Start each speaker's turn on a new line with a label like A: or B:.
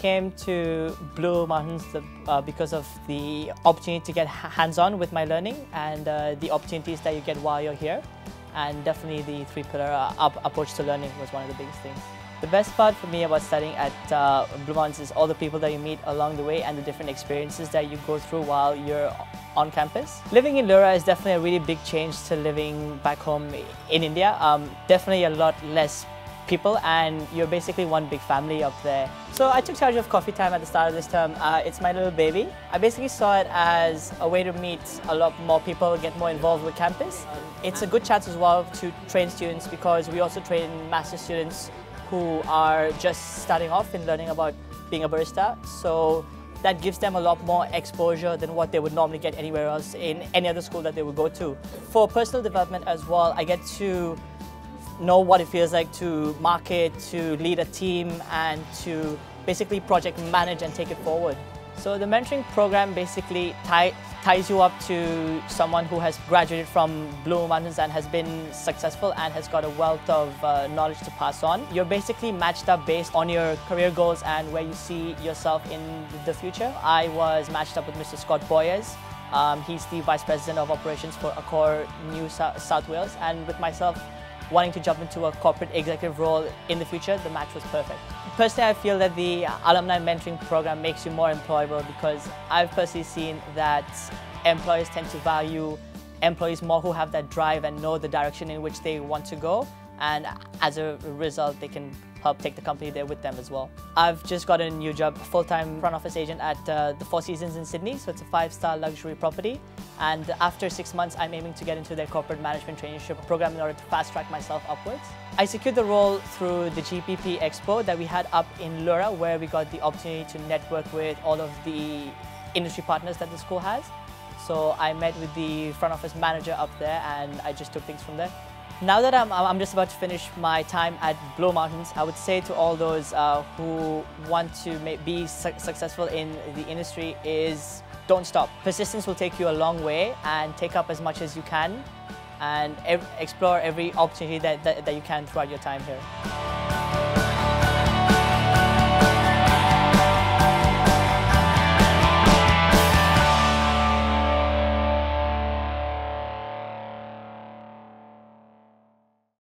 A: came to Blue Mountains uh, because of the opportunity to get hands-on with my learning and uh, the opportunities that you get while you're here. And definitely the three-pillar uh, approach to learning was one of the biggest things. The best part for me about studying at uh, Blue Mountains is all the people that you meet along the way and the different experiences that you go through while you're on campus. Living in Leura is definitely a really big change to living back home in India. Um, definitely a lot less people and you're basically one big family up there. So I took charge of coffee time at the start of this term. Uh, it's my little baby. I basically saw it as a way to meet a lot more people, get more involved with campus. It's a good chance as well to train students because we also train master students who are just starting off in learning about being a barista. So that gives them a lot more exposure than what they would normally get anywhere else in any other school that they would go to. For personal development as well, I get to know what it feels like to market, to lead a team, and to basically project manage and take it forward. So the mentoring program basically tie, ties you up to someone who has graduated from Blue Mountains and has been successful and has got a wealth of uh, knowledge to pass on. You're basically matched up based on your career goals and where you see yourself in the future. I was matched up with Mr. Scott Boyers. Um, he's the Vice President of Operations for Accor New South Wales and with myself wanting to jump into a corporate executive role in the future, the match was perfect. Personally, I feel that the alumni mentoring program makes you more employable because I've personally seen that employers tend to value employees more who have that drive and know the direction in which they want to go and as a result they can help take the company there with them as well. I've just got a new job, full-time front office agent at uh, the Four Seasons in Sydney, so it's a five-star luxury property. And after six months, I'm aiming to get into their corporate management traineeship program in order to fast-track myself upwards. I secured the role through the GPP Expo that we had up in Leura, where we got the opportunity to network with all of the industry partners that the school has. So I met with the front office manager up there and I just took things from there. Now that I'm, I'm just about to finish my time at Blue Mountains, I would say to all those uh, who want to be su successful in the industry is don't stop. Persistence will take you a long way and take up as much as you can and ev explore every opportunity that, that, that you can throughout your time here.